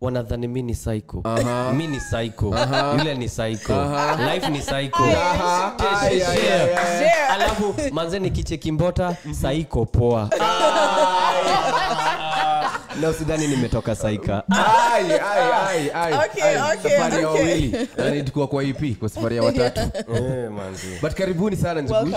wanadhani mi ni psycho. Mi ni psycho. Yule ni psycho. Life ni psycho. Alafu manze nikicheki mbota mhm. psycho poa. Na usidhani nimetoka saika ya wawili. Yani kwa ip kwa safari ya watatu. Eh, But karibuni sana ndugu.